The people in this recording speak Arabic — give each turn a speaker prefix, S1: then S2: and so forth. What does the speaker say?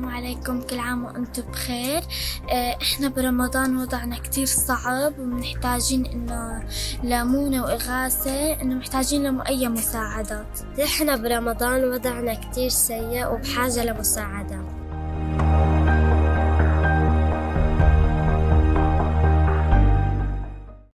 S1: السلام عليكم كل عام وأنتم بخير. آه، إحنا برمضان وضعنا كتير صعب ومحتاجين إنه لمونة وإغاثة إنه محتاجين لهم أي مساعدات
S2: إحنا برمضان وضعنا كتير سيء وبحاجة لمساعدة.